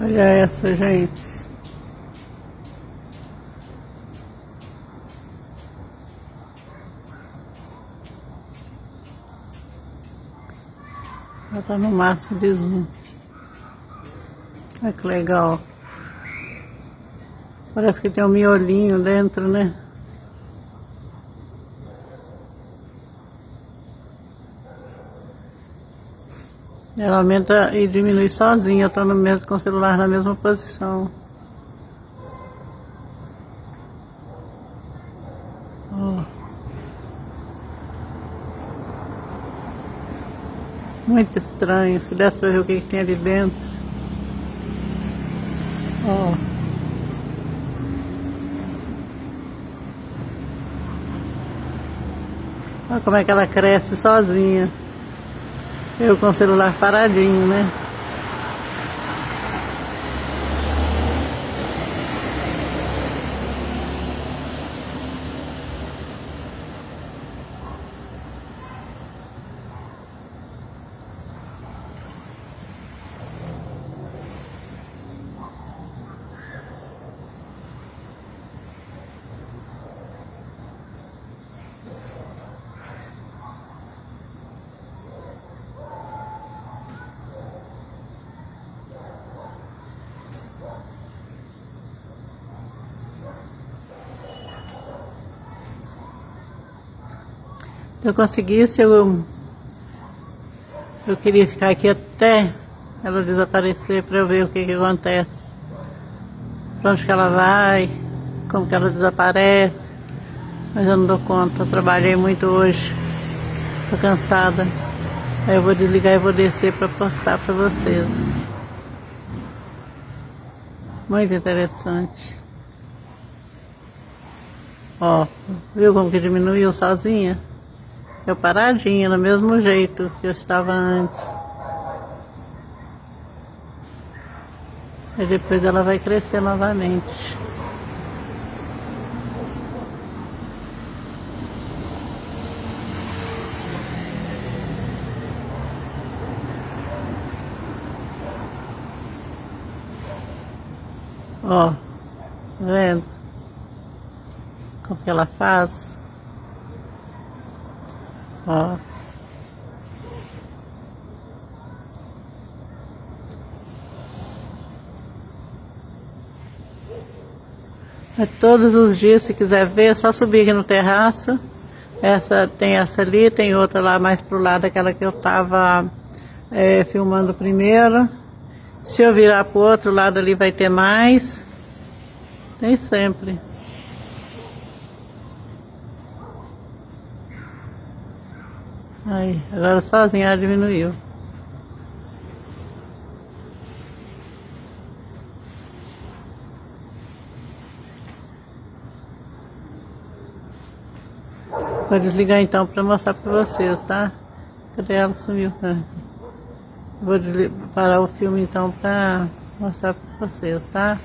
Olha essa, gente. Ela tá no máximo de zoom. Olha que legal. Parece que tem um miolinho dentro, né? Ela aumenta e diminui sozinha, eu tô no mesmo, com o celular na mesma posição. Oh. Muito estranho, se desse pra ver o que, que tem ali dentro. Oh. Olha como é que ela cresce sozinha. Eu com o celular paradinho, né? Se eu conseguisse, eu, eu queria ficar aqui até ela desaparecer para ver o que, que acontece. Para onde que ela vai, como que ela desaparece. Mas eu não dou conta, eu trabalhei muito hoje. Tô cansada. Aí eu vou desligar e vou descer para postar para vocês. Muito interessante. Ó, viu como que diminuiu sozinha? Eu paradinha, do mesmo jeito que eu estava antes. E depois ela vai crescer novamente. Ó, tá vendo? Como que ela faz? Ó. É todos os dias, se quiser ver, é só subir aqui no terraço. Essa tem essa ali, tem outra lá mais pro lado, aquela que eu tava é, filmando primeiro. Se eu virar pro outro lado ali vai ter mais. Tem sempre. Aí, agora sozinha ela diminuiu. Vou desligar então para mostrar para vocês, tá? Cadê ela? Sumiu. Vou parar o filme então para mostrar para vocês, tá?